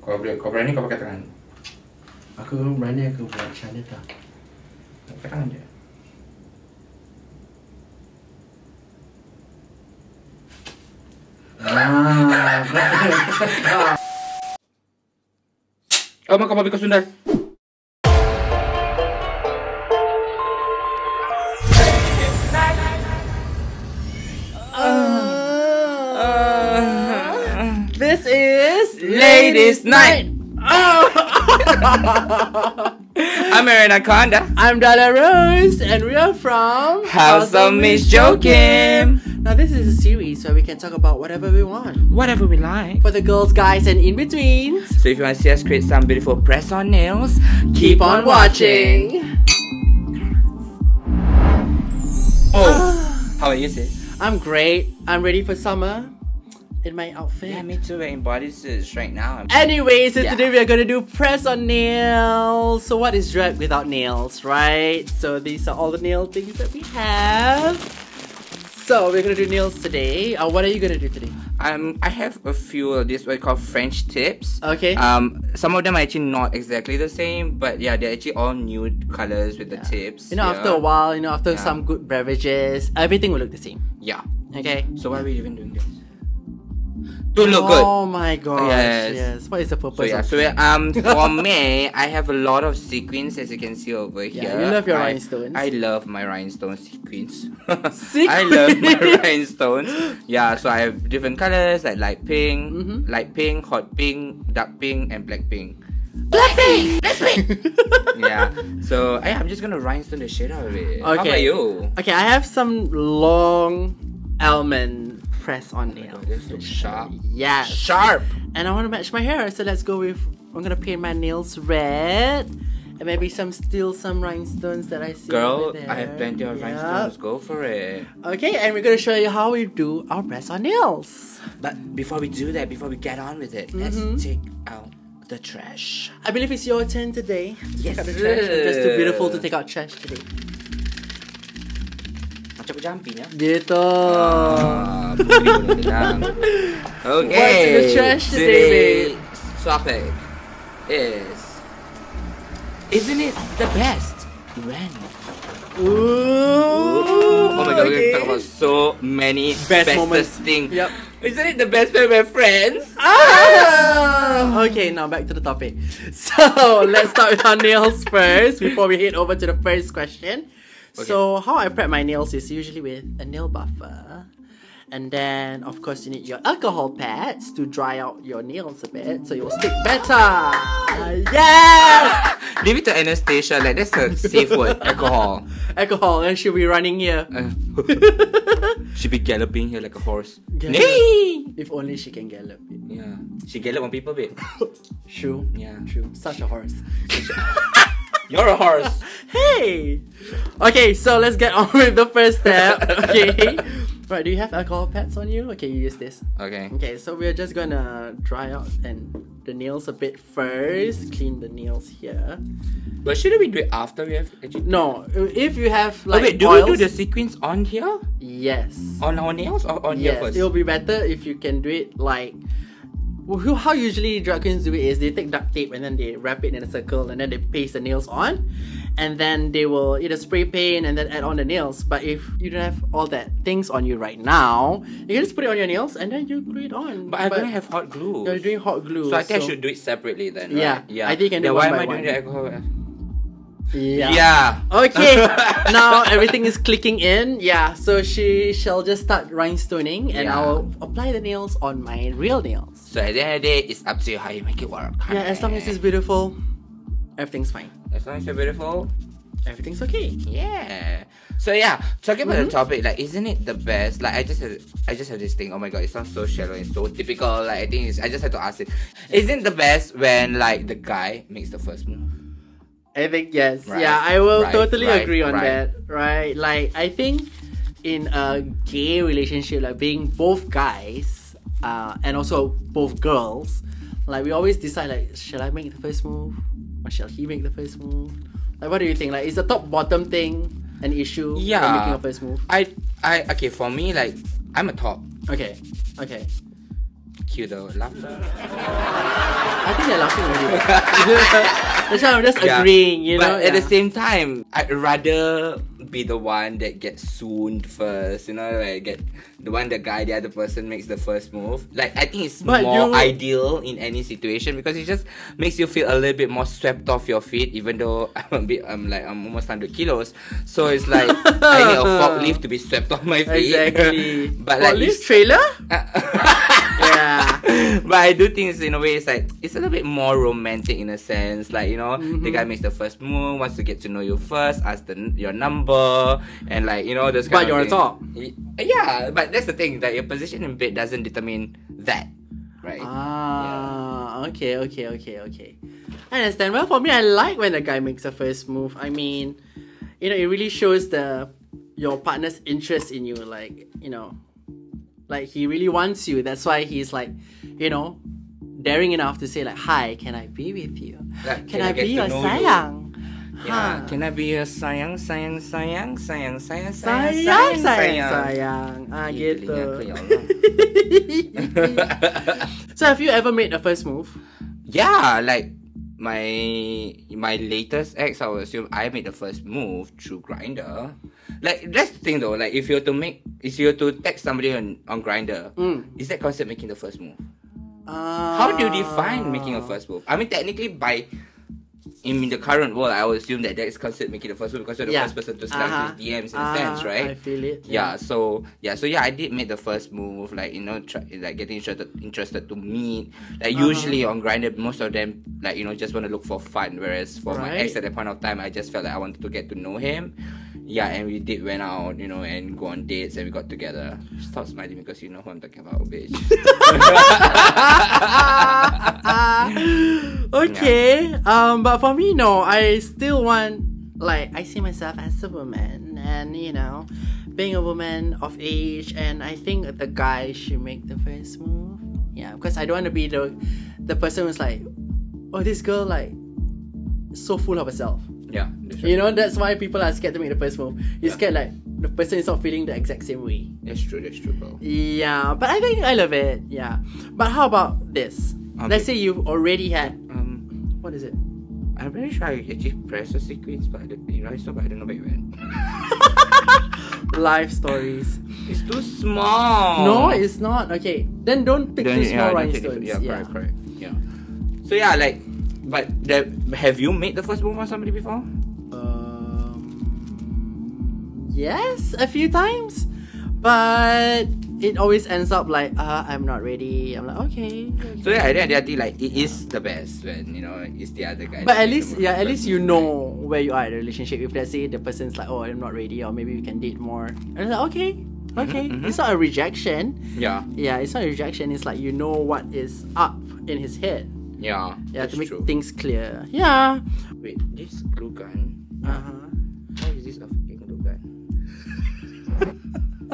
Kau boleh, kau berani kau pakai tangan. Aku berani aku buat macam mana tau. Pakai tangan je. Ah, Oh, makan babi kau sundal. Ladies' Night. Oh. I'm Eriana Conda. I'm Dahlia Rose, and we are from House of Miss Joaquim. Now, this is a series where we can talk about whatever we want Whatever we like. for the girls, guys, and in between. So if you want to see us create some beautiful press-on nails, Keep on watching. Oh, how are you, sis? I'm great. I'm ready for summer in my outfit. Yeah, me too. We're in bodysuits right now. Anyways, so Yeah. today we are gonna do press on nails. So what is drag without nails, right? So these are all the nail things that we have. So we're gonna do nails today. Uh, what are you gonna do today? Um, I have a few of this what we call French tips. Okay. Um, some of them are actually not exactly the same, but yeah, they're actually all nude colors with the tips. you know, yeah. after a while, you know, after Yeah. some good beverages, everything will look the same. Yeah. Okay. So why are we even doing this? To look good. Oh my gosh. Yes. Yes. What is the purpose So yeah, of so um for me, I have a lot of sequins as you can see over Yeah, here. you love your I, rhinestones. I love my rhinestone sequins. Sequins. I love my rhinestones. Yeah, so I have different colors like light pink, Mhm. light pink, hot pink, dark pink, and black pink. Blackpink! Yeah. So I, I'm just gonna rhinestone the shit out of it. How Okay. about you? Okay, I have some long almond press on nails. this looks sharp. Yes. Sharp. And I want to match my hair, so let's go with. I'm gonna paint my nails red, and maybe some still some rhinestones that I see. Girl, over there. I have plenty of Yup. rhinestones. Go for it. Okay, and we're gonna show you how we do our press on nails. But before we do that, before we get on with it, Mhm. let's take out the trash. I believe it's your turn today. Yes, Take the trash. I'm just too beautiful to take out trash today. Aku jumping ya. Gitu. Ah, tenang. Okay. What's the trash today, topic is Isn't it the best when Ooh. Oh my god, we're okay. gonna talk about so many Best bestest moments. thing. Yep. Isn't it the best when we're friends? Ah! Okay, now back to the topic. So let's start with our nails first before we head over to the first question. So how I prep my nails is usually with a nail buffer. And then of course you need your alcohol pads to dry out your nails a bit so it will stick better. Yes! Leave it to Anna Stacia, like that's a safe word. Alcohol. Alcohol and she'll be running here. Uh, she be galloping here like a horse. Gallop. Nay! If only she can gallop. Yeah. She gallop on people, babe. True. Yeah. True. Such a horse. You're a horse. Hey! Okay, so let's get on with the first step. Okay. Right, do you have alcohol pads on you? Okay, you use this. Okay. Okay, so we're just gonna dry out and the nails a bit first. Clean the nails here. But shouldn't we do it after we have actually? No, if you have oh like wait, do oils, we do the sequins on here? yes, On our nails or on here yes, first? it'll be better if you can do it like. Who- How usually drag queens do it is they take duct tape and then they wrap it in a circle and then they paste the nails on, and then they will either spray paint and then add on the nails. But if you don't have all that things on you right now, you can just put it on your nails and then you glue it on. But I'm gonna have hot glue. You're doing hot glue. so I think I should do it separately then. Yeah, Right? Yeah. I think you can then do why one am I doing the alcohol? Yeah. Yeah. Okay, now everything is clicking in. Yeah, so she shall just start rhinestoning and Yeah. I'll apply the nails on my real nails. So at the end of the day, it's up to you how you make it work. Yeah, as long as it's beautiful, everything's fine. As long as you're beautiful. Everything's okay. Yeah. So yeah, talking about Mm-hmm. the topic, like, isn't it the best? Like, I just have, I just have this thing. Oh my god, it sounds so shallow and so typical. Like, I think it's, I just had to ask it. Isn't the best when like the guy makes the first move? I think yes. Right, Yeah, I will right, totally right, agree on that. Right? Like I think in a gay relationship, like being both guys, uh, and also both girls, like we always decide like, shall I make the first move or shall he make the first move? Like, what do you think? Like, is the top bottom thing an issue? Yeah. making a first move. I, I, okay, for me, like, I'm a top. Okay. Okay. Cue the laughter. I think they're laughing already. That's why I'm just Yeah. agreeing, you know. but at the same time, I'd rather be the one that gets swooned first, you know, like get the one the guy, the other person makes the first move. Like I think it's But more you- ideal in any situation because it just makes you feel a little bit more swept off your feet, even though I'm a bit I'm like I'm almost hundred kilos. So it's like I need a forklift to be swept off my feet. Exactly. but like it's- trailer? Yeah. but I do think it's in a way it's like it's a little bit more romantic in a sense. Like you know, the Mhm. guy makes the first move, wants to get to know you first, ask the your number, and like you know those. Kind But you're on of top. Yeah, but that's the thing that your position in bed doesn't determine that, right? Ah, okay, okay, okay, okay. I understand. Well, for me, I like when a guy makes a first move. I mean, you know, it really shows the your partner's interest in you. Like, you know, like he really wants you. That's why he's like, you know, daring enough to say like, "Hi, can I be with you? Like, Can, I, get be your know you? Sayang?" Can I be your sayang, sayang, sayang, sayang, sayang, sayang, sayang, sayang. Ah, gitu. so, have you ever made a first move? Yeah, like my my latest ex, I would assume I made the first move through Grindr. Like that's the thing though. Like if you were to make, if you were to text somebody on on Grindr, Mm. is that considered making the first move? Uh, How do you define making a first move? I mean, technically by in the current world, I would assume that that is considered making the first move because you're the Yeah. first person to slide Uh-huh. his DMs in a Uh-huh, sense, right? I feel it. yeah so yeah so yeah i did make the first move like you know try, like getting interested interested to meet like Uh-huh. usually on Grindr, most of them like you know just want to look for fun whereas for my ex at that point of time i just felt like i wanted to get to know him yeah and we did went out you know and go on dates and we got together stop smiling because you know who i'm talking about bitch okay. Um, but for me, no. I still want like I see myself as a woman, and you know, being a woman of age, and I think the guy should make the first move. Yeah, because I don't want to be the the person who's like, oh, this girl like so full of herself. Yeah that's, You know, that's why people are scared to make the first move. You're scared like the person is not feeling the exact same way. that's true that's true bro Yeah, but I think I love it. Yeah, but how about this? Okay. Let's say you've already had um what is it? I'm very sure I actually pressed the sequence, but I don't, you know, but I don't know where it went. Life stories. It's too small. No, it's not. Okay, then don't take Then, yeah, small rhinestones. it- Yeah, correct, correct. Yeah. So yeah, like, but the, have you made the first move on somebody before? Um, yes, a few times, but it always ends up like, uh, I'm not ready. I'm like, okay. okay. So yeah, I think, end of the day, like, it is the best when you know it's the other guy. But at least, yeah, at least you move, know where you are in the relationship. If let's say the person's like, oh, I'm not ready, or maybe we can date more. And it's like, okay, okay. mhm. It's not a rejection. Yeah, Yeah, it's not a rejection. It's like you know what is up in his head. Yeah, Yeah, to make true. things clear. Yeah. Wait, this glue gun. Uh huh. How is this a fucking glue gun? God,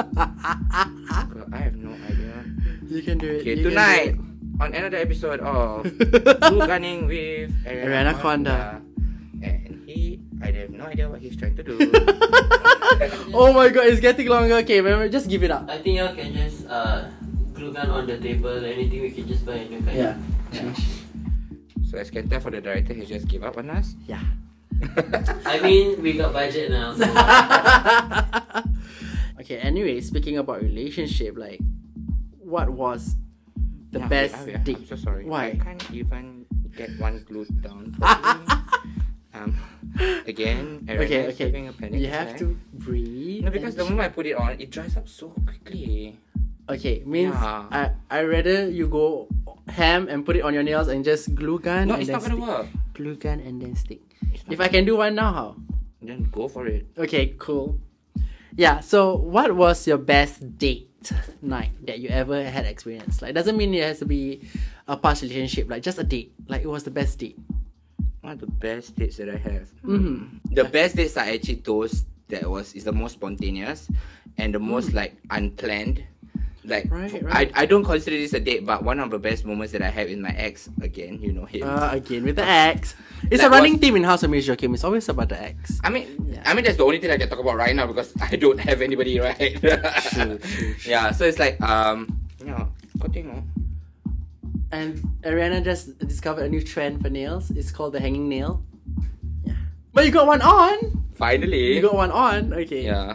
I have no idea. you can do it. Okay, you do tonight it. on another episode of glue Gunning with Eriana Conda. And he, I have no idea what he's trying to do. oh my god, it's getting longer. Okay, remember, just give it up. I think y'all can just uh, glue gun on the table. Anything we can just buy a new kind. Yeah. Yeah. So as can tell for the director, he just gave up on us. Yeah. I mean, we got budget now. So okay, anyway, speaking about relationship, like, what was the Yeah, best wait, ah, wait, date? I'm so sorry. Why? I can't even get one glued down. um, again, Eriana Okay, is okay. having a panic You have to breathe. No, because the moment I put it on, it dries up so quickly. Okay, means Yeah. I I rather you go ham and put it on your nails and just glue gun No, and it's then not gonna stick. work. Glue gun and then stick. If I can do one now, how? Then go for it. Okay, cool. Yeah, so what was your best date night that you ever had experienced? Like, doesn't mean it has to be a past relationship, like just a date. Like, it was the best date. One of the best dates that I have. Mm-hmm. The best dates are actually those that was is the most spontaneous and the most like unplanned. Like Right, right. I, I don't consider this a date, but one of the best moments that I had with my ex again, you know him. Uh, again, with the ex. It's That a running was- theme in House of Miss Joaquim. It's always about the ex. I mean, Yeah. I mean that's the only thing I can talk about right now because I don't have anybody right. True, true, true. Yeah, so it's like um, you know, kau. And Eriana just discovered a new trend for nails. It's called the hanging nail. Yeah. But you got one on. Finally. You got one on. Okay. yeah.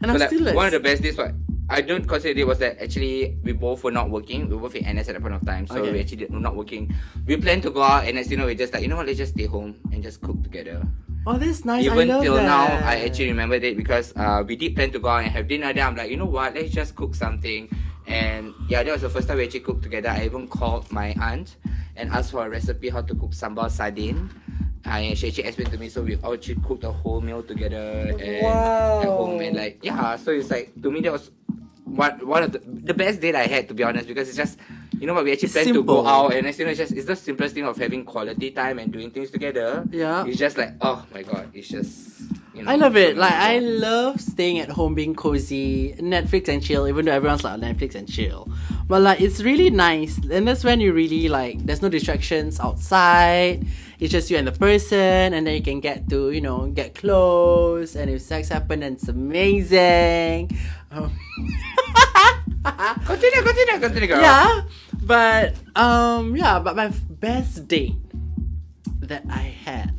And So I'm like, still like, one of the best days what I don't consider it was that actually we both were not working. We were both in NS at that point of time. So Okay. we actually were not working. We planned to go out and as you know we just like you know what let's just stay home and just cook together. oh, this nice. Even till that. now I actually remembered it because uh we did plan to go out and have dinner then I'm like, you know what, let's just cook something and yeah, that was the first time we actually cooked together. I even called my aunt and asked for a recipe how to cook sambal sardine. Uh, she actually explained to me, so we all actually cooked a whole meal together and at home and like yeah. So it's like to me that was one one of the the best date I had to be honest because it's just you know what we actually It's planned to go out and it's, you know it's just it's the simplest thing of having quality time and doing things together. Yeah. It's just like oh my god, it's just you know. I love it. Like I love staying at home, being cozy, Netflix and chill. Even though everyone's like Netflix and chill, but like it's really nice, and that's when you really like. There's no distractions outside. It's just you and the person, and then you can get to you know get close. And if sex happens, then it's amazing. Um, continue, continue, continue, girl. yeah, but um yeah, but my best date that I had,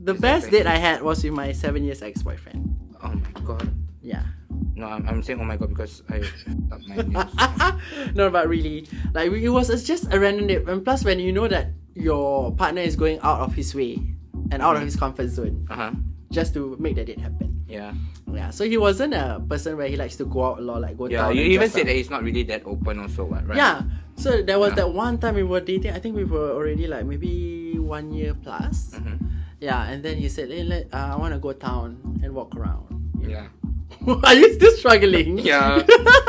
the Is best date I had was with my seven years ex boyfriend. Oh my god. Yeah. No, I'm, I'm saying oh my god because I up my nails. no, but really, like it was it's just a random date, and plus when you know that your partner is going out of his way and out of his comfort zone Uh huh. just to make that date happen. Yeah. Yeah, so he wasn't a person where he likes to go out a lot, like go Yeah. town. You even said up. that he's not really that open also, what, right? Yeah. So there was Yeah. that one time we were dating. I think we were already like maybe one year plus. Mhm. Yeah, and then he said, "Hey, let, uh, I want to go town and walk around." Yeah. Are you still struggling? Yeah.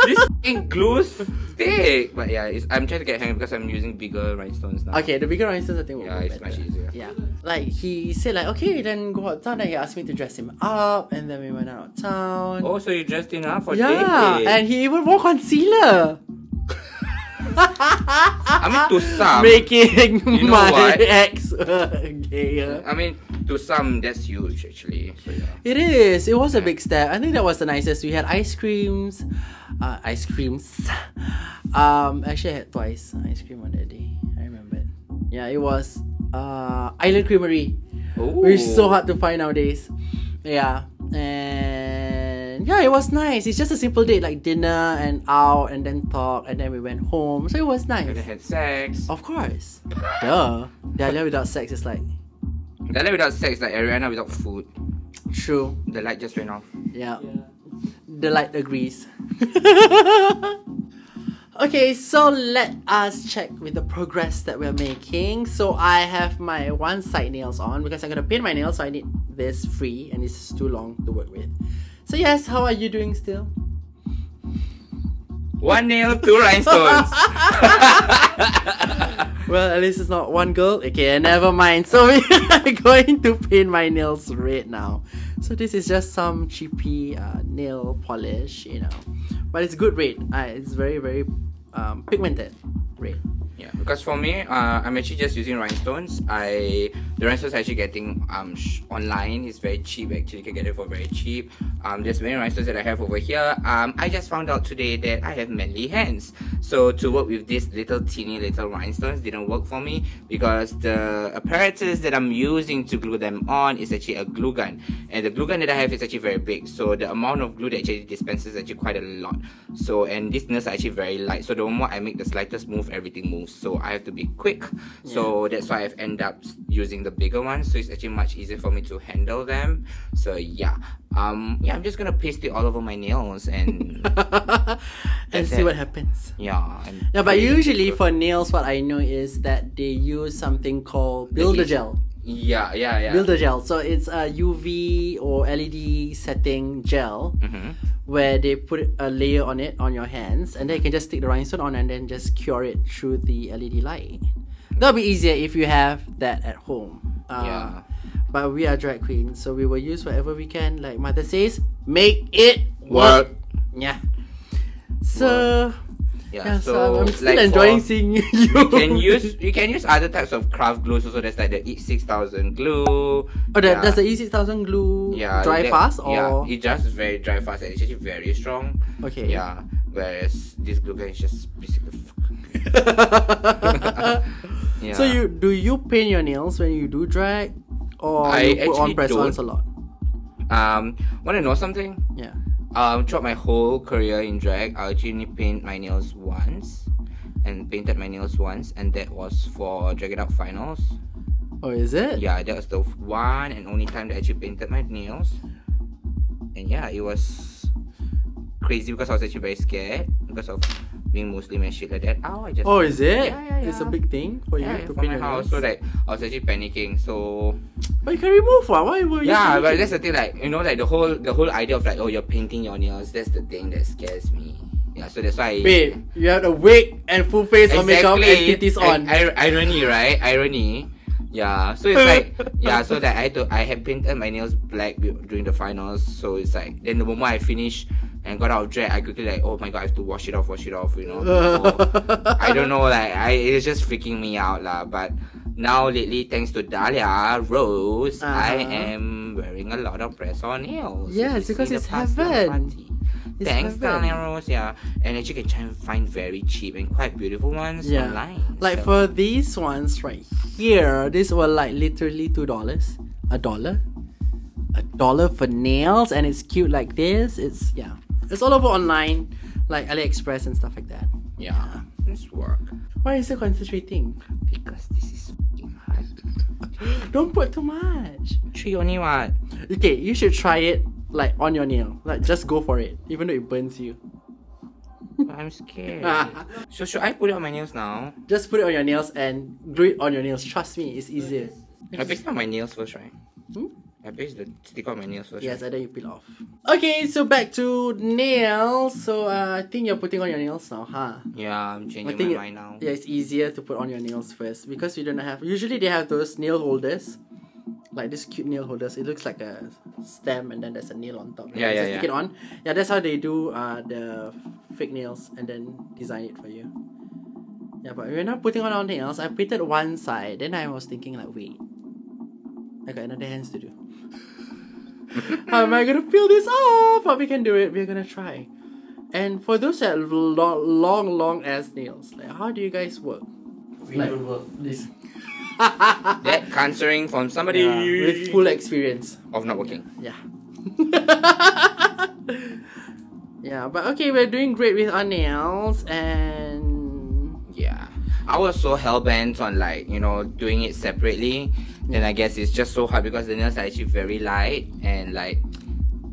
this fucking glue's thick. But yeah, it's, I'm trying to get hang because I'm using bigger rhinestones now. Okay, the bigger rhinestones I think will Yeah, be it's better. much easier. Yeah. Like he said like, okay, then go out town. Then he asked me to dress him up and then we went out of town. Oh, so you dressed in up for yeah, dating? and he even wore concealer. I mean, to some, making You know my what? ex gayer. I mean, to some, that's huge actually. So yeah. It is. It was a big step. I think that was the nicest. We had ice creams, uh, ice creams. Um, actually, I had twice ice cream on that day. I remember. it. Yeah, it was uh Island Creamery, which is so hard to find nowadays. Yeah, and yeah, it was nice. It's just a simple date, like dinner and out, and then talk, and then we went home. So it was nice. And then had sex. Of course. Duh. Dahlia without sex is like The light without sex, like Eriana without food. true. The light just went off. Yeah. Yeah. The light agrees. okay, so let us check with the progress that we're making. So I have my one side nails on because I'm gonna paint my nails, so I need this free and this is too long to work with. So yes, how are you doing still? One nail, two rhinestones. Well, at least it's not one girl. Okay, never mind. So we are going to paint my nails red now. So this is just some cheapy uh, nail polish, you know, but it's good red. Uh, it's very very um, pigmented red. Yeah, because for me, uh, I'm actually just using rhinestones. I the rhinestones are actually getting um online. It's very cheap. Actually, you can get it for very cheap. Um, there's many rhinestones that I have over here. Um, I just found out today that I have manly hands. So to work with these little teeny little rhinestones didn't work for me because the apparatus that I'm using to glue them on is actually a glue gun, and the glue gun that I have is actually very big. So the amount of glue that actually dispenses is actually quite a lot. So and these nails are actually very light. So the moment I make the slightest move, everything moves. So I have to be quick. So that's why I've ended up using the bigger ones. So it's actually much easier for me to handle them. So yeah, um, yeah, I'm just gonna paste it all over my nails and and see it. what happens. yeah. Yeah, but usually for nails, what I know is that they use something called builder gel. Yeah, yeah, yeah. Builder gel. So it's a UV or LED setting gel hmm where they put a layer on it on your hands, and then you can just stick the rhinestone on and then just cure it through the LED light. That'll be easier if you have that at home. Uh, Yeah. But we are drag queens, so we will use whatever we can. Like mother says, make it Work. work. Yeah. So. Yeah, so, so, I'm still like enjoying for- seeing you. you can use you can use other types of craft glues so There's like the E six thousand glue. Oh, that, yeah. does the E6000 glue yeah, dry that- fast or yeah, it just very dry fast and it's actually very strong. okay? Yeah, whereas this glue gun is just basically. Yeah. So you do you paint your nails when you do drag, or I you put on press-ons a lot? um want to know something? Yeah. Um, throughout my whole career in drag, I actually paint my nails once, and painted my nails once, and that was for Drag It Out finals. Oh, is it? Yeah, that was the one and only time that I actually painted my nails. And yeah, it was crazy because I was actually very scared because of being Muslim and shit like that. Oh, I just Oh, is it? Yeah, yeah, It's a yeah. big thing for you yeah, to paint your house. nails. So like I was actually panicking. So but you can remove what? Why were you? yeah, but panicking? that's the thing. Like you know, like the whole the whole idea of like oh you're painting your nails. That's the thing that scares me. Yeah, so that's why. Wait, you have a wig and full face of makeup and titties I- on. I- irony, right? Irony. Yeah. So it's like yeah. So that I to, I had painted my nails black during the finals. So it's like then the moment I finished and got out of drag, I quickly like oh my god, I have to wash it off, wash it off. You know. before- I don't know. Like I, it's just freaking me out lah. But now lately, thanks to Dahlia Rose, I Uh-huh. am wearing a lot of press-on nails. Yes, because it's heaven. Thanks. Dahlia Rose. Yeah, and actually you can try and find very cheap and quite beautiful ones Yeah. online. Like so- for these ones right here, these were like literally two dollars, a dollar, a dollar for nails, and it's cute like this. It's yeah, it's all over online, like AliExpress and stuff like that. yeah, this work Why is it concentrating? because this is hard. Don't put too much. Three only what? Okay, you should try it like on your nail. Like just go for it, even though it burns you. I'm scared. so should I put it on my nails now? Just put it on your nails and glue it on your nails. Trust me, it's easier. I paste on my nails first, right? Hmm? I paste the stick on my nails first. Yes, right? and then you peel off. Okay, so back to nails. So uh, I think you're putting on your nails now, huh? Yeah, I'm changing I think my mind now. Yeah, it's easier to put on your nails first because you don't have. Usually they have those nail holders, like this cute nail holders. It looks like a stem and then there's a nail on top. Yeah, You yeah, just Stick yeah. it on. Yeah, that's how they do uh, the fake nails and then design it for you. Yeah, but we're not putting on our nails. I painted one side. Then I was thinking like, wait, I got another hands to do. How am I gonna peel this off? But we can do it. We're gonna try. And for those that have long, long, long ass nails, like how do you guys work? We Like- don't work. This That answering from somebody yeah, with full experience. of not working. Yeah. yeah, but okay, we're doing great with our nails and Yeah. I was so hell bent on like, you know, doing it separately. Then I guess it's just so hard because the nails are actually very light and like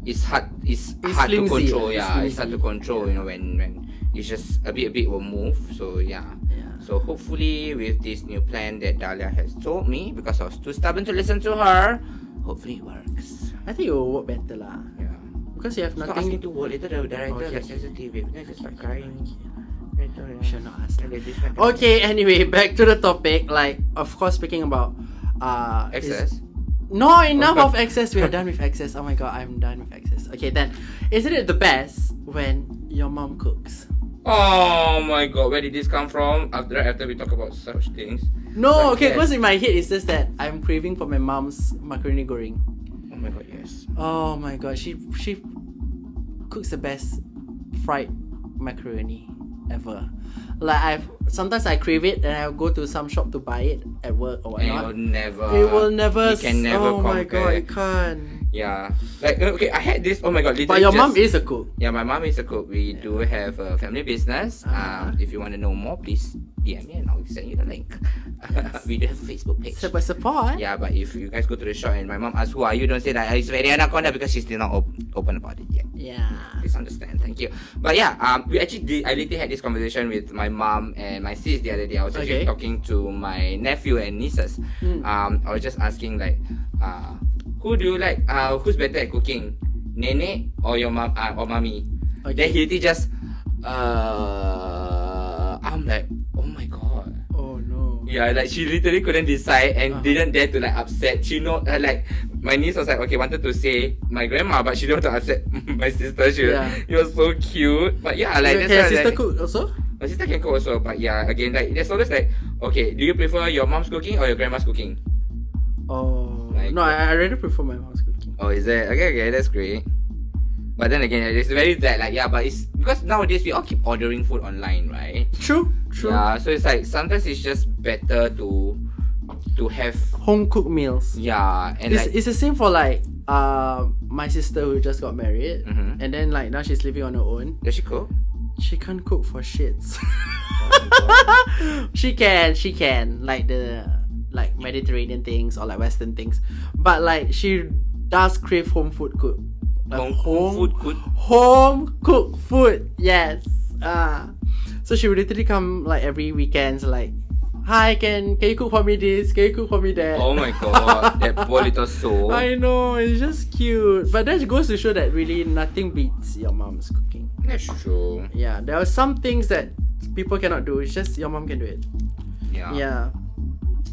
it's hard it's, It's hard to flimsy, control, it's yeah. It's hard to control, you know, when when it's just a bit a bit will move. So yeah. yeah. So hopefully with this new plan that Dahlia has told me, because I was too stubborn to listen to her, hopefully it works. I think it will work better lah. Yeah. Because you have Stop nothing to work later the director Okay, like sensitive. If not just start crying. Later, yeah. Should not ask. And then this one- Okay, anyway, back to the topic. Like, of course, speaking about uh is- Excess. No, enough of excess. We are done with excess. Oh my god, I'm done with excess. Okay, then, isn't it the best when your mom cooks? Oh my god, where did this come from? After after we talk about such things. No, okay, because in my head it's just that I'm craving for my mom's macaroni goreng. Oh my god, yes. Oh my god, she she cooks the best fried macaroni ever. Like I've sometimes I crave it and I'll go to some shop to buy it at work or And it will never. It will never. You can never oh my god, compare. it can't. Yeah. Like okay, I had this. Oh my god. But your just- mom is a cook. Yeah, my mom is a cook. We do have a family business. Uh-huh. Um, if you want to know more, please DM me and I'll send you the link. Yes. we do have a Facebook page. Support, support. Yeah, but if you guys go to the shop and my mom asks who are you, don't say that "Ah, it's very anaconda because she's still not op- open about it yet. Yeah. Please understand. Thank you. But yeah, um, we actually did. I literally had this conversation with my mom and my sis the other day. I was actually Okay. talking to my nephew and nieces. Mm. Um, I was just asking like, uh, who do you like? Uh, who's better at cooking, Nene or your mom uh, or mommy? Then he just, uh, I'm like, oh my god. Oh no. Yeah, like she literally couldn't decide and Uh-huh. didn't dare to like upset. She know uh, like my niece was like okay wanted to say my grandma, but she didn't want to upset my sister. She Yeah. it was so cute. But yeah, like Can that's your why, sister like, cook also? My sister can cook also, but yeah, again like there's always like okay, do you prefer your mom's cooking or your grandma's cooking? Oh. Like- no, I, I really prefer my mom's cooking. Oh, is that okay? Okay, that's great. But then again, it's very that like yeah, but it's because nowadays we all keep ordering food online, right? True. True. Yeah, so it's like sometimes it's just better to to have Home cooked meals. yeah and It's, like it's the same for like uh my sister who just got married, Mhm. and then like now she's living on her own. does she cook? She can't cook for shits. Oh she can, she can like the like Mediterranean things or like Western things, but like she does crave home food cook. Like Home- home food cook? Home cooked food. Yes. Ah. so she would literally come like every weekends like. Hi, can can you cook for me this? Can you cook for me that? Oh my god, that poor little soul. I know, it's just cute. But that goes to show that really nothing beats your mom's cooking. That's true. Yeah, there are some things that people cannot do. It's just your mom can do it. Yeah. Yeah.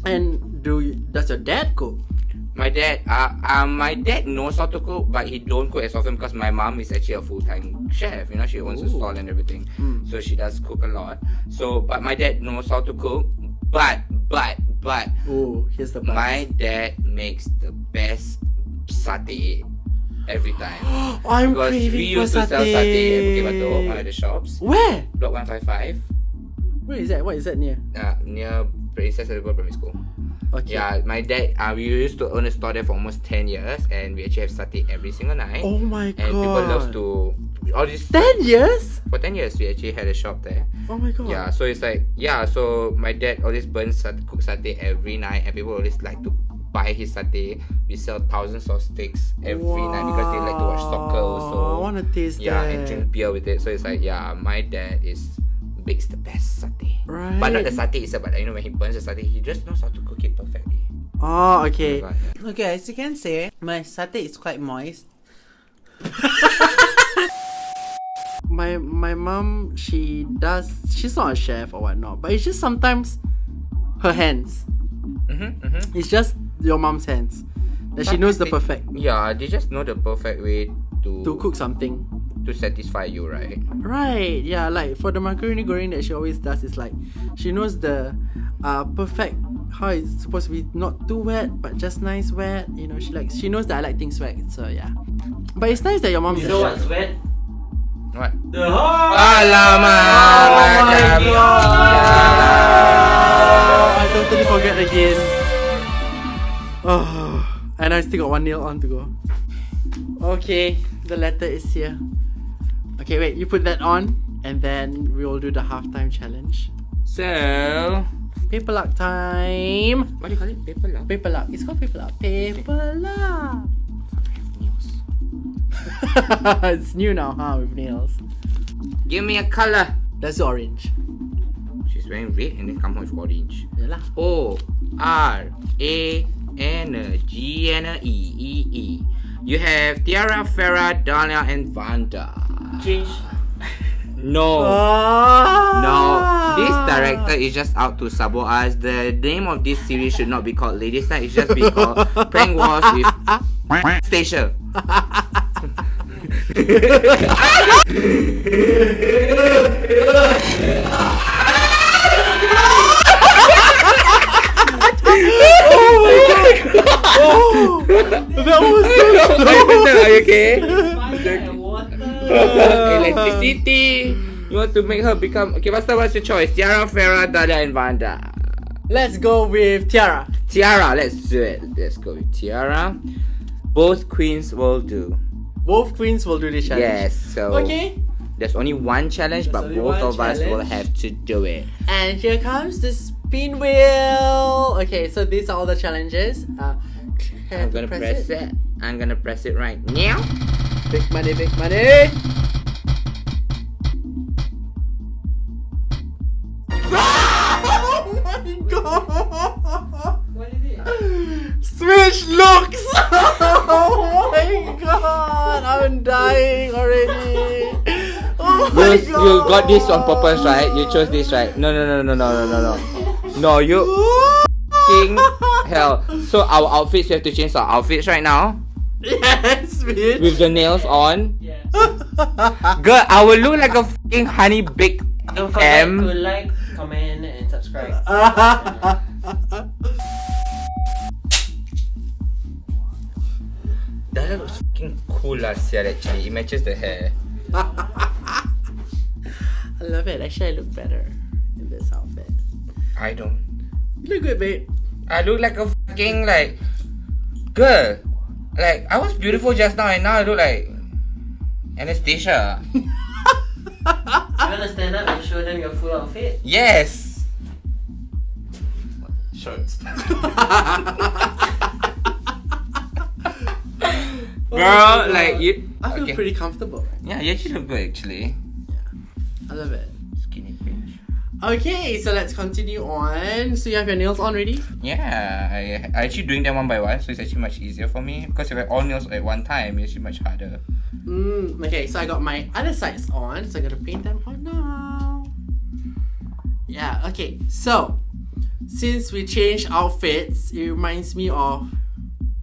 And do you, does your dad cook? My dad, uh, uh, my dad knows how to cook, but he don't cook as often because my mom is actually a full time chef. You know, she owns a stall and everything, Mm. so she does cook a lot. So, but my dad knows how to cook. But, but, but, Oh, here's the part. my dad makes the best satay every time. I'm Because craving we used to sell satay at Bukit Batok, one of the shops, Where? block one five five, Where is that? What is that near? uh, near Princess Elizabeth Primary School. Okay. Yeah, my dad. Uh, we used to own a store there for almost ten years, and we actually have satay every single night. Oh my god. and people love to all these Ten years? For ten years, we actually had a shop there. Oh my god. Yeah, so it's like yeah, so my dad always burns sat- cook satay every night, and people always like to buy his satay. We sell thousands of steaks every night because they like to watch soccer. Wow, So I wanna taste yeah, that. and drink beer with it. So it's like yeah, my dad is bakes the best satay. Right. But not the satay itself, but you know when he burns the satay, he just knows how to cook it perfectly. Oh, okay. Oh yeah. Okay, as you can see, my satay is quite moist. my my mom, she does. She's not a chef or whatnot, but it's just sometimes her hands. Mhm, mhm. It's just your mom's hands that she knows the perfect Yeah, they just know the perfect way to to cook something. To satisfy you, right? Right, yeah, like for the macaroni goreng that she always does is like she knows the uh perfect how it's supposed to be not too wet but just nice wet. You know, she likes she knows that I like things wet, so yeah. But it's nice that your mom. You a know what's wet? What? The heart! Alamak! Oh my macam- I totally forget again. Oh, and I still got one nail on to go. Okay, the letter is here. Okay, wait, you put that on, and then we will do the halftime challenge. So, Paper luck time. what do you call it? Paper luck? Paper luck. It's called paper luck. Paper luck. News. it's new now, huh? With nails. Give me a color. That's orange. She's wearing red and then come out with orange. Yeah. O R A N G N E E E. You have Tiara, Farrah, Dahlia, and Vanda. Change. No. Ah. No, this director is just out to sabo us. The name of this series should not be called Lady Night. It should just be called Prank Wars with Stacia. okay? Fire and water. Electricity. You want to make her become okay? What's the what's your choice? Tiara, Farrah, Dahlia, and Vanda. Let's go with Tiara. Tiara, let's do it. Let's go with Tiara. Both queens will do. Both queens will do this challenge. Yes. So Okay. there's only one challenge, but both of us will have to do it. And here comes the spin wheel. Okay, so these are all the challenges. Uh, I'm gonna press, it. I'm gonna press it right now. Big money, big money. oh my god! What is it? Switch looks! oh my god! I'm dying already! Oh my You, god! you got this on purpose, right? You chose this, right? No, no, no, no, no, no, no, no. No, you king hell. So our outfits, we have to change our outfits right now Yes, bitch! with the nails on. Yeah. Girl, I will look like a fucking honey baked Don't forget M. to like, comment, and subscribe. That looks fucking cool lah, sia, actually. It matches the hair. I love it. Actually, I look better in this outfit. I don't. You look good, babe. I look like a fucking like girl. Like I was beautiful just now, and now I look like Anna Stacia. You wanna stand up and show them your full outfit? yes. Shorts. Girl, Oh like you. I feel okay. pretty comfortable. Yeah, you actually look good actually. I love it. Okay, so let's continue on. So you have your nails on ready? Yeah, I, I actually doing them one by one, so it's actually much easier for me. Because if I all nails at one time, it's actually much harder. Mm, okay, so I got my other sides on, so I'm gonna paint them on now. Yeah, okay, so since we changed outfits, it reminds me of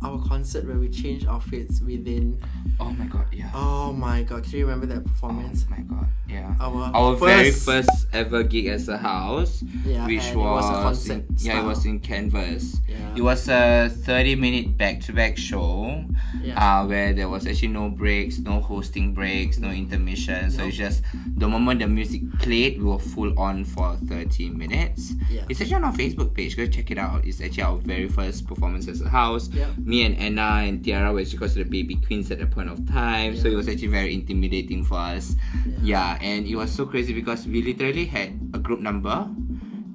our concert where we changed outfits within. Oh my god, yeah. Oh my god, can you remember that performance? Oh my god, yeah. Our, Our very first- first ever gig as a house, Yeah, which was, was in, yeah, it was in Canvas. Yeah. It was a thirty minute back to back show, Yeah. uh, where there was actually no breaks, no hosting breaks, no intermission. So it's just the moment the music played, we were full on for thirty minutes. Yeah. It's actually on our Facebook page. Go check it out. It's actually our very first performance as a house. Me and Anna and Tiara were actually considered baby queens at that point of time. So it was actually very intimidating for us. Yeah, and it was so crazy because we literally had a group number,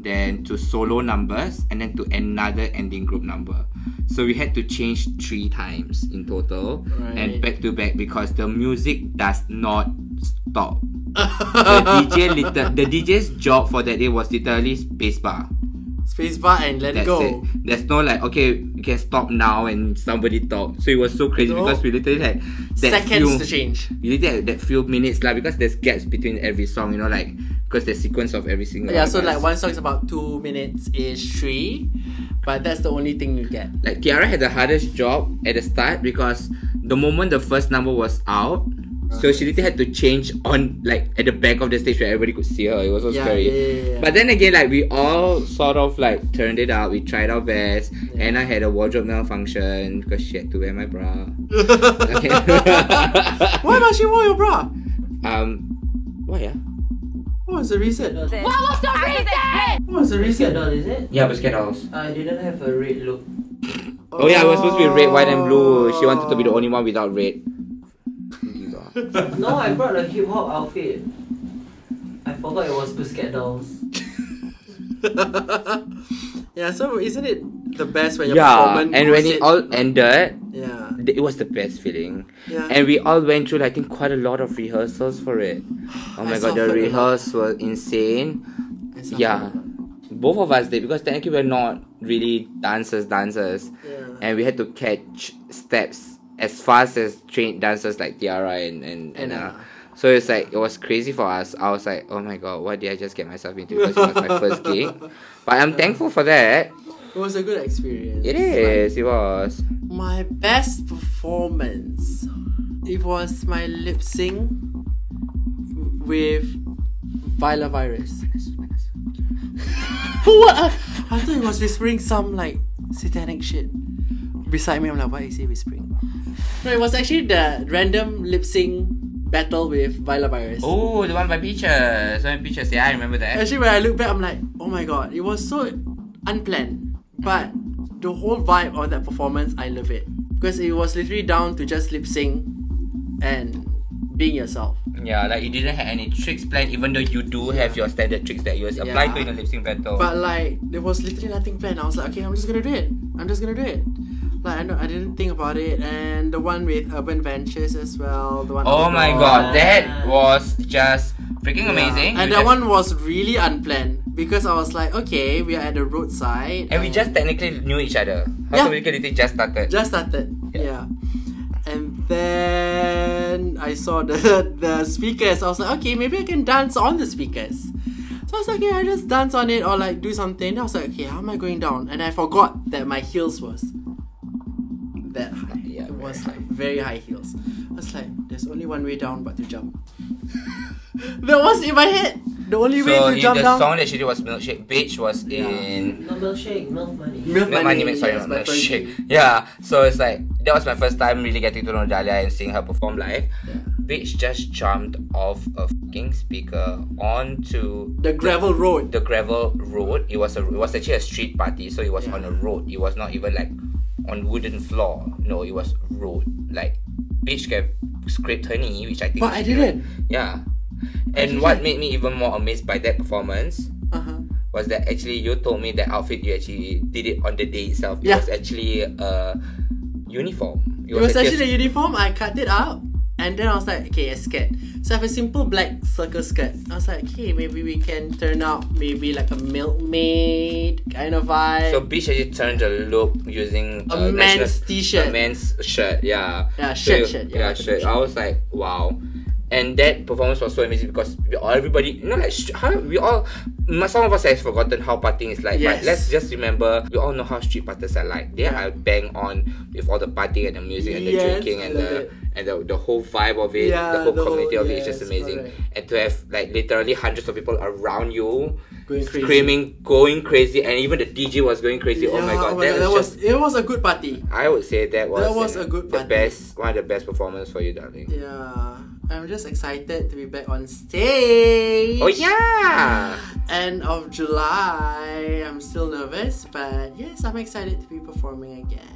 then to solo numbers, and then to another ending group number. So we had to change three times in total Right. and back to back because the music does not stop. The DJ liter- the DJ's job for that day was literally spacebar. Spacebar and let That's it go. it. There's no like okay, you can stop now and somebody talk. So it was so crazy No. because we literally had that Seconds few, to change. we literally had that few minutes lah because there's gaps between every song, you know, like because the sequence of every single Yeah, so like one song is about two minutes ish, three, but that's the only thing you get. like Tiara had the hardest job at the start because the moment the first number was out, so she literally had to change on like at the back of the stage where everybody could see her. It was so Yeah, scary. yeah, yeah, yeah. But then again, like we all sort of like turned it out. We tried our best. Yeah. Anna had a wardrobe malfunction because she had to wear my bra. Why must you wear your bra? um, what yeah? What was the reason? What What was the reason? What was the reason? doll, is it? Yeah, Pussycat Dolls. I didn't have a red look. Oh yeah, it was supposed to be red, white, and blue. She wanted to be the only one without red. No, I brought a hip hop outfit. I forgot it was Pussycat Dolls. yeah, so isn't it the best when your Yeah, performance and when goes it in- all ended, yeah th- it was the best feeling. yeah And we all went through, I think, quite a lot of rehearsals for it. Oh my I god, the suffered a lot. rehearsals were insane. Yeah. Both of us did because technically we're not really dancers, dancers, yeah and we had to catch steps as fast as trained dancers like Tiara and and, and uh, uh, so it's like it was crazy for us. I was like, oh my god, what did I just get myself into? Because it was my first gig. But I'm thankful for that. it was a good experience It Like. It was. my best performance it was my lip sync with Viola Virus what I, I thought he was whispering some like satanic shit beside me I'm like why is he whispering no it was actually the random lip sync battle with Viola Virus Oh, the one by Peaches. One by Peaches. Yeah, I remember that. Actually, when I look back, I'm like, oh my god, it was so unplanned. But the whole vibe of that performance, I love it. Because it was literally down to just lip sync and being yourself. Yeah, like you didn't have any tricks planned, even though you do have your standard tricks that you apply Yeah. to in a lip sync battle. But like, there was literally nothing planned. I was like, okay, I'm just gonna do it. I'm just gonna do it. Like, I, know, I didn't think about it. And the one with Urban Ventures as well. The one oh my god, God. that was just freaking Yeah. amazing. And We that just- one was really unplanned. Because I was like, okay, we are at the roadside. And we just technically knew each other. Yeah. Also, we literally just started. Just started. Yeah. Yeah. And then I saw the the speakers. I was like, okay, maybe I can dance on the speakers. So I was like, okay, I just dance on it or like do something. I was like, okay, how am I going down? And I forgot that my heels was that high. Yeah, it was very like very high heels. I was like, there's only one way down but to jump. that was in my head. The only way so to in jump the down. song that she did was Milkshake Bitch was Yeah. in No milkshake, milk money. Milk Milk Money, Milk- sorry, yes, not my first Milkshake. gig. Yeah, so it's like that was my first time really getting to know Dahlia and seeing her perform live. Yeah. bitch just jumped off a fucking speaker onto The gravel road. the gravel road. It was a it was actually a street party, so it was Yeah. on a road. It was not even like on wooden floor. No, it was road. Like bitch kept scraped her knee, which I think. But I didn't. Yeah. And what made me even more amazed by that performance Uh-huh. was that actually you told me that outfit you actually did it on the day itself. It Yeah. was actually a uniform. It was a- actually a uniform. I cut it out. And then I was like, okay, a skirt. So I have a simple black circle skirt. I was like, okay, maybe we can turn out maybe like a milkmaid kind of vibe. So bitch actually turned the look using A uh, man's t-shirt. A man's shirt, yeah. Yeah, So shirt, you- shirt, yeah, Yeah, shirt. shirt. I was like, wow. And that performance was so amazing because we all, everybody, you know, like how we all, some of us has forgotten how partying is like. Yes. But let's just remember, we all know how street parties are like. They Yeah. are bang on with all the partying and the music and the Yes, drinking and the it. and the, the whole vibe of it, Yeah, the whole the whole- community of it is just amazing. correct. And to have like literally hundreds of people around you, Going crazy. screaming, going crazy, and even the DJ was going crazy. oh my Yeah, god, oh that, that was just it was a good party. I would say that was That was a good the best one of the best performance for you, darling. Yeah. I'm just excited to be back on stage. Oh yeah! End of July. I'm still nervous, but yes, I'm excited to be performing again.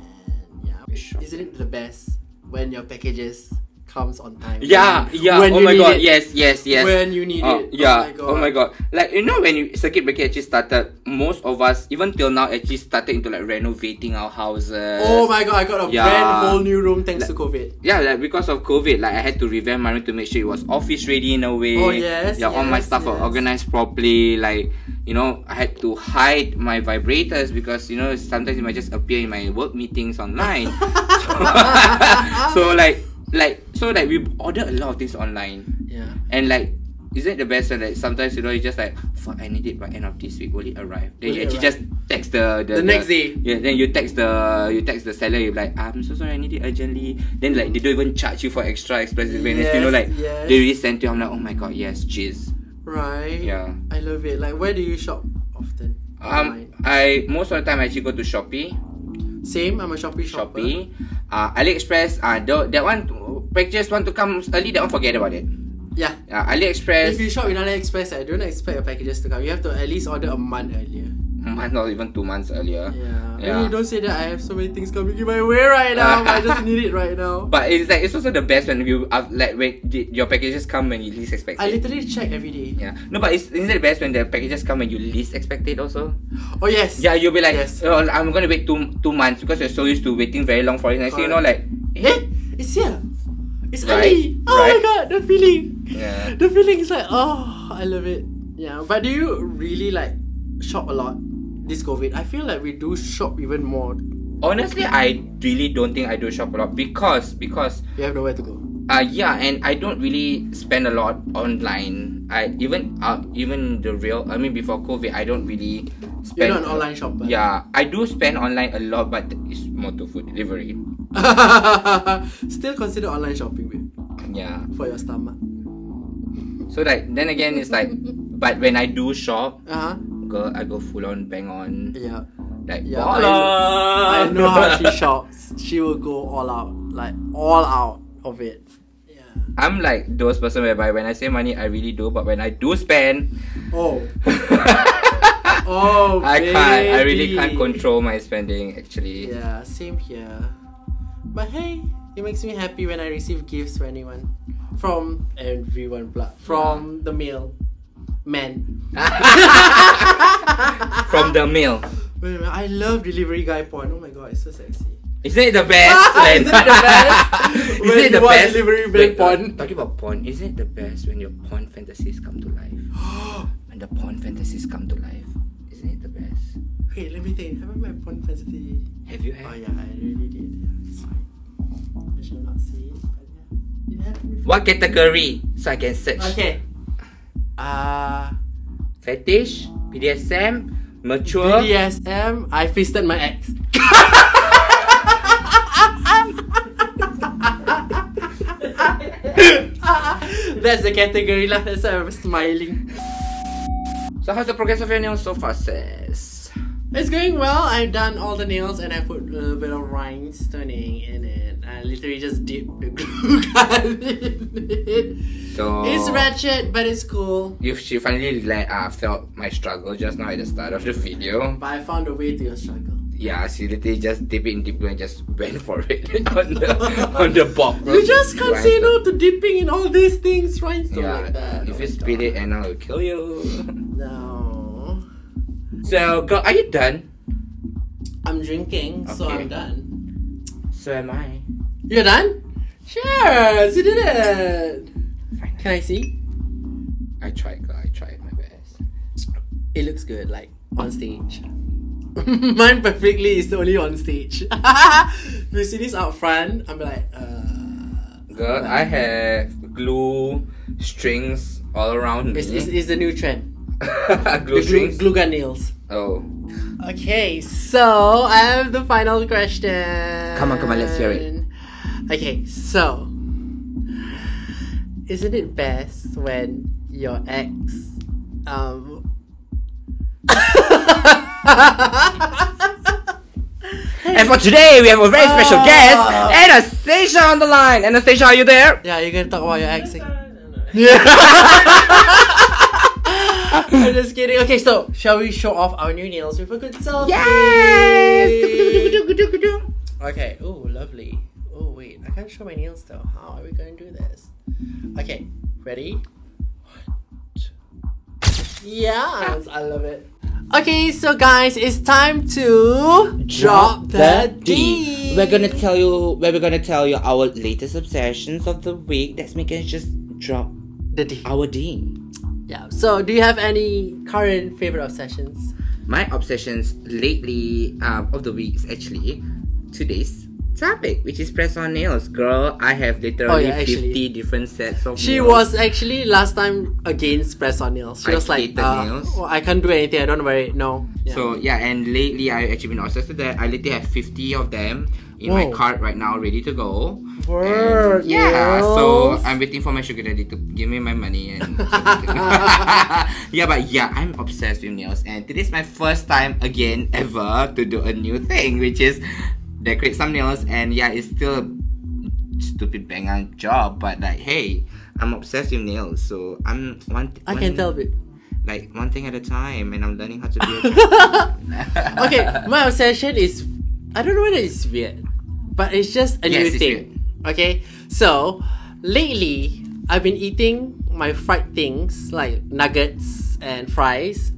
Yeah. Isn't it the best when your packages comes on time? Yeah, yeah. When oh you my god, it. yes, yes, yes. When you need Oh, it. Oh yeah. Oh my god. Like you know when you circuit breaker actually started, most of us even till now actually started into like renovating our houses. Oh my god, I got a Yeah. brand whole new room thanks to COVID. Yeah, like because of COVID, like I had to revamp my room to make sure it was office ready in a way. Oh, yes, Yeah, all my yes, stuff were yes. organized properly. Like, you know, I had to hide my vibrators because you know sometimes it might just appear in my work meetings online. so like, like so like we ordered a lot of things online, Yeah. and like. Isn't it the best when like sometimes you know you just like fuck I need it by end of this week will it arrive then Will you actually just text the the, The next day. yeah, then you text the you text the seller. You're like, I'm so sorry, I need it urgently. Then like they don't even charge you for extra express. Yes, you know, like yes. they really sent you. I'm like, oh my god, yes, jeez. Right. Yeah. I love it. Like where do you shop often? Um, Online. I most of the time I actually go to Shopee, Same, I'm a Shopee shopper. Shopee, uh, AliExpress. Uh, the, that one packages want to come early. That one forget about it. Yeah. Uh, AliExpress, If you shop in AliExpress, I don't expect your packages to come. You have to at least order a month earlier. Month not even two months earlier. Yeah. Yeah. And you don't say that I have so many things coming in my way right now. I just need it right now. But it's like it's also the best when you uh, like when the- your packages come when you least expect it. I it. literally check every day. Yeah. No, but it's, isn't it the best when the packages come when you least expect it also? Oh yes. Yeah, you'll be like, Yes. oh, I'm gonna wait two two months because you're so used to waiting very long for it. And so you know, like, Eh? It's here. It's Right, early. Oh right. my god, the feeling. Yeah. The feeling is like, oh, I love it. Yeah. But do you really like shop a lot this COVID? I feel like we do shop even more. honestly, I really don't think I do shop a lot because because We have nowhere to go. uh yeah, and I don't really spend a lot online. I even uh even the real I mean before COVID, I don't really You're spend. not an online shopper. Yeah, I do spend online a lot, but it's more to food delivery. Still consider online shopping with Yeah. for your stomach. So like then again, it's like, but when I do shop, Uh go I go full on bang on Yeah. like Yeah, I. I know how she shops. She will go all out, like all out of it. Yeah. I'm like those person whereby when I say money, I really do, but when I do spend, Oh. Oh. I can't. I really can't control my spending. Actually, Yeah, same here. But hey, it makes me happy when I receive gifts from anyone. From everyone. From the mail. Man. from the mail. Wait I love delivery guy porn. Oh my god, it's so sexy. Isn't it the best? Isn't it the best? Isn't it the best? delivery Wait, uh, porn. talking about porn, isn't it the best when your porn fantasies come to life? when the porn fantasies come to life, isn't it the best? Wait, let me think. Haven't my porn fantasy? Have you had? Oh yeah, I really did. Yeah, it's fine. I should not say it, but yeah, it happened. What category? So I can search. Okay. Uh Fetish, BDSM, mature. BDSM. I fisted my ex. That's the category lah. That's why I'm smiling. So how's the progress of your nails so far, sis? It's going well. I've done all the nails and I put a little bit of rhinestoning in it. I literally just dip the glue gun in it. So It's wretched, but it's cool. You she finally let uh, felt my struggle just now at the start of the video. But I found a way to your struggle. Yeah, she literally just dip it in deep blue and just went for it on the on the box. You just can't say no to dipping in all these things, rhinestone Yeah, like that. if Oh you spit it and I'll kill you. No. So, girl, are you done? I'm drinking, so I'm done. So am I. You're done? Cheers! You did it! Can I see? I tried, girl. I tried my best. It looks good, like on stage. Mine perfectly is only on stage. you see this out front, I'm like, uh. Girl, I have glue strings all around me. It's, it's, it's the new trend. glue, strings. glue gun nails. Oh, Okay, so I have the final question. Come on, come on, let's hear it. Okay, so isn't it best when your ex um and for today we have a very special Oh. guest, Anna Stacia on the line. Anna Stacia, are you there? Yeah, you're gonna talk about your ex. No, no, no. Yeah. I'm just kidding. Okay, so shall we show off our new nails with a good selfie? Yes. Okay. Oh, lovely. Oh wait, I can't show my nails though. How are we going to do this? Okay, ready? One, two. Yes, I love it. Okay, so guys, it's time to drop the D. We're gonna tell you. where We're gonna tell you our latest obsessions of the week. That's making us just drop the D. our D. Yeah. So, do you have any current favorite obsessions? My obsessions lately um, of the week is actually today's topic, which is press on nails. Girl, I have literally Oh, yeah, actually. 50 different sets of She nails. was actually last time against press on nails. She I was like, the uh, nails. "Oh, I can't do anything. I don't wear it. No. Yeah. So yeah, and lately I actually been obsessed with that. I literally have 50 of them in my cart right now, ready to go. Word, And, yeah, so. I'm waiting for my sugar daddy to give me my money and yeah, but yeah, I'm obsessed with nails, and today's my first time again ever to do a new thing, which is decorate some nails. And yeah, it's still a stupid bang on job, but like, hey, I'm obsessed with nails, so I'm one. I one- can tell, it Like one thing at a time, and I'm learning how to be. A okay, my obsession is I don't know whether it's weird, but it's just a Yes, new thing. Okay, so lately I've been eating my fried things like nuggets and fries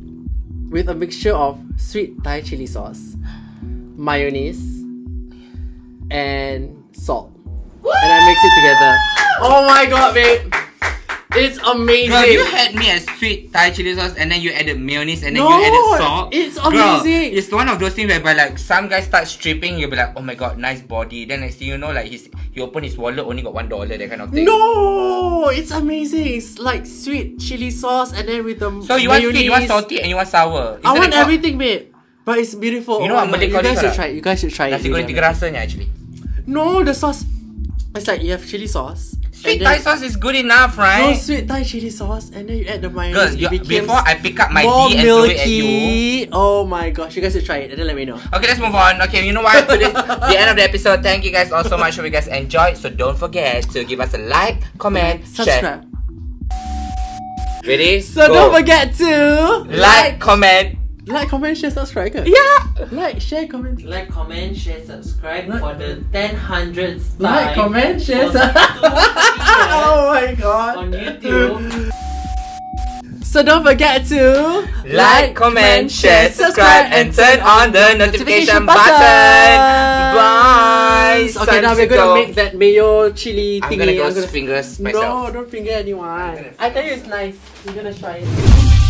with a mixture of sweet Thai chili sauce, mayonnaise, and salt, and I mix it together. Oh my god, babe! It's amazing. Girl, you had me at sweet Thai chili sauce and then you added mayonnaise and then No, you added salt. it's Girl, amazing. it's one of those things whereby like some guy starts stripping, you'll be like, oh my god, nice body. Then next thing you know, like he's he opened his wallet, only got one dollar, that kind of thing. No, it's amazing. It's like sweet chili sauce and then with the So you want sweet, you want salty, and you want sour. Is I want everything, babe. But it's beautiful. You know oh what Malay You guys should try. You guys should try it. Nasi goreng tiga rasanya actually. No, the sauce. It's like you have chili sauce. Sweet Thai sauce is good enough, right? No sweet Thai chili sauce, and then you add the Girl, mayonnaise. it before I pick up my more D and throw it at you. Oh my gosh, you guys should try it and then let me know. Okay, let's move on. Okay, you know what? To the end of the episode. Thank you guys all so much. Hope you guys enjoyed. So don't forget to give us a like, comment, share. subscribe. Ready? So Go. don't forget to like, comment. Like, comment, share, subscribe. ke? Yeah. Like, share, comment. Like, comment, share, subscribe Like- for the 10 hundredth time. Like, comment, share, for subscribe. oh my god. on YouTube. So don't forget to Like, comment, share, subscribe, and turn on the notification button. Bye. Okay, Time now we're gonna go. make that mayo chili I'm thingy. gonna go I'm gonna- fingers No, don't finger anyone. I tell you it's nice. We're gonna try it.